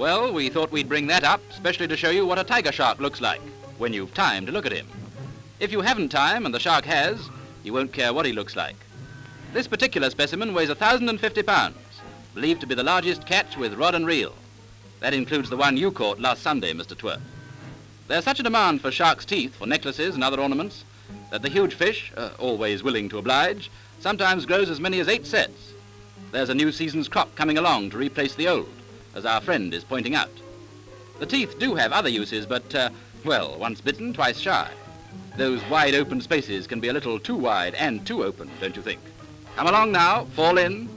Well, we thought we'd bring that up, especially to show you what a tiger shark looks like, when you've time to look at him. If you haven't time, and the shark has, you won't care what he looks like. This particular specimen weighs 1,050 pounds, believed to be the largest catch with rod and reel. That includes the one you caught last Sunday, Mr. Twerp. There's such a demand for shark's teeth for necklaces and other ornaments that the huge fish, uh, always willing to oblige, sometimes grows as many as eight sets. There's a new season's crop coming along to replace the old, as our friend is pointing out. The teeth do have other uses, but, uh, well, once bitten, twice shy. Those wide open spaces can be a little too wide and too open, don't you think? Come along now, fall in,